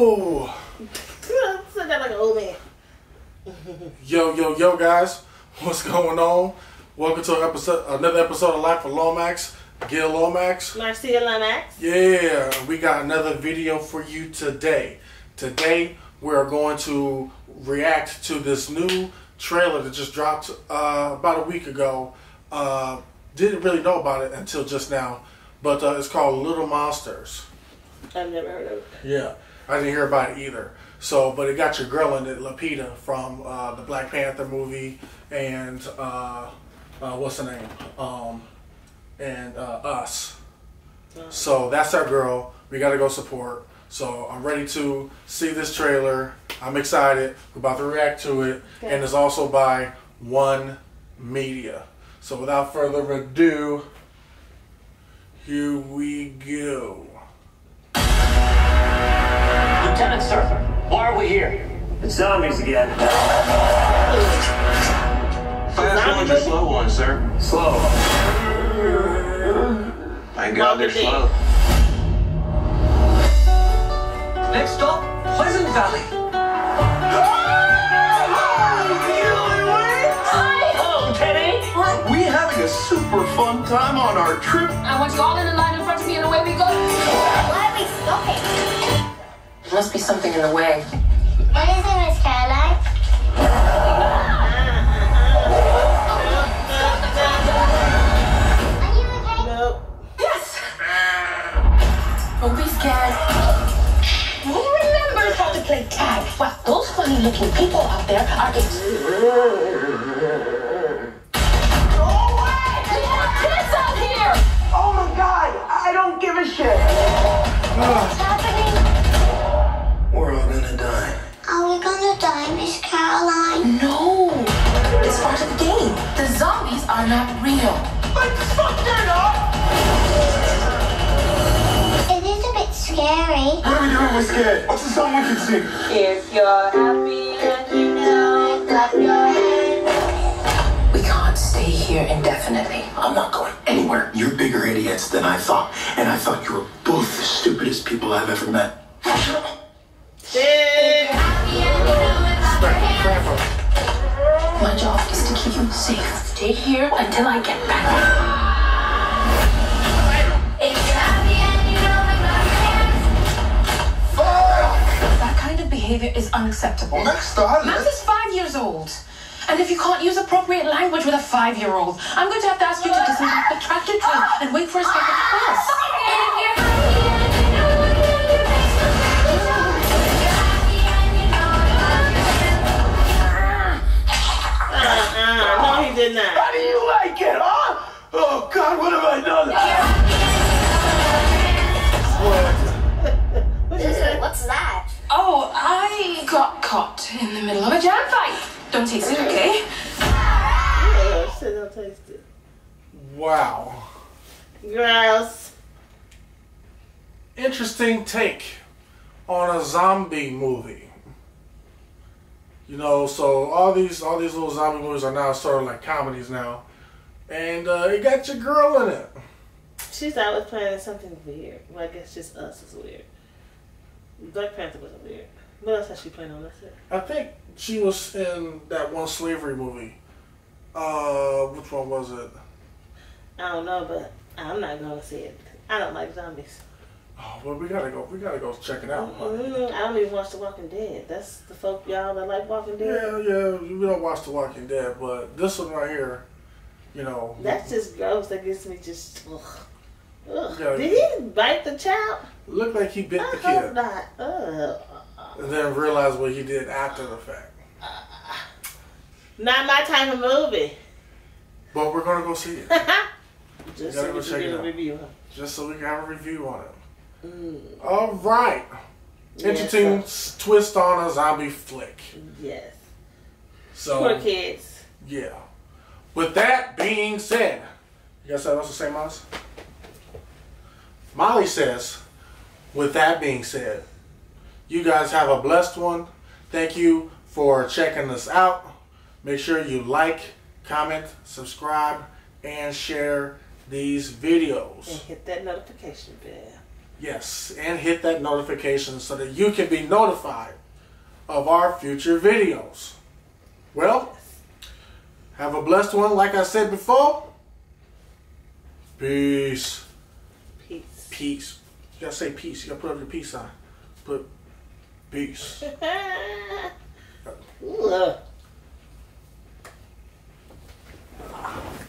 Ooh. Said that like an old man. Yo, yo, yo, guys. What's going on? Welcome to an episode, another episode of Life of Lomax. Gil Lomax. Marcia Lomax. Yeah, we got another video for you today. Today, we're going to react to this new trailer that just dropped uh, about a week ago. Uh, didn't really know about it until just now, but uh, it's called Little Monsters. I've never heard of it. Yeah, I didn't hear about it either. So, but it got your girl in it, Lupita from uh, the Black Panther movie, and uh, uh, what's the name? Um, and uh, Us. So that's our girl. We gotta go support. So I'm ready to see this trailer. I'm excited. We're about to react to it, Okay. and it's also by One Media. So without further ado, here we go. Why are here? It's zombies again. Fast ones or slow ones, sir? Slow. Thank God they're slow. Next stop, Pleasant Valley. Hello, Teddy. Aren't we having a super fun time on our trip? I want you all in the line in front of me and away we go. Why are we stopping? There must be something in the way. What is it, Miss Caroline? Are you okay? Nope. Yes! Don't be scared. Who remembers how to play tag? Well, those funny looking people out there are real. It is a bit scary. What are we doing? We're scared. What's the song we can sing? If you're happy and you know, clap your hands. We can't stay here indefinitely. I'm not going anywhere. You're bigger idiots than I thought, and I thought you were both the stupidest people I've ever met. Eh, My job is to keep you safe. Stay here until I get back. That kind of behavior is unacceptable. Next stop. Max is five years old. And if you can't use appropriate language with a five-year-old, I'm going to have to ask you to disable the tractor tree and wait for a second class. Don't taste it, okay? Oh, shit, don't taste it. Wow. Gross. interesting take on a zombie movie. You know, so all these all these little zombie movies are now sort of like comedies now, and uh, it got your girl in it. She's thought I was planning something weird. Well, I guess just us is weird. Black Panther wasn't weird. What else has she playing on this? year? I think she was in that one slavery movie. Uh, which one was it? I don't know, but I'm not gonna see it. I don't like zombies. Oh, well, we gotta go. We gotta go check it out. Mm, I don't even watch The Walking Dead. That's the folk y'all that like Walking Dead. Yeah, yeah. We don't watch The Walking Dead, but this one right here, you know, That's just gross. That gets me just. Ugh. Ugh. Yeah. Did he bite the child? looked like he bit I the hope kid, not. Ugh. And then realize what he did after the fact. Not my type of movie. But we're gonna go see it. Just so we check can it get a out. review. Just so we can have a review on it. Mm. All right. Interesting Yes, s- twist on a zombie flick. Yes. So Poor kids. yeah. With that being said, you guys have else to say, Moss? Molly says, with that being said, you guys have a blessed one. Thank you for checking us out. Make sure you like, comment, subscribe, and share these videos. And hit that notification bell. Yes, and hit that notification so that you can be notified of our future videos. Well, have a blessed one, like I said before. Peace. Peace. Peace. You gotta say peace. You gotta put up your peace sign. Put peace.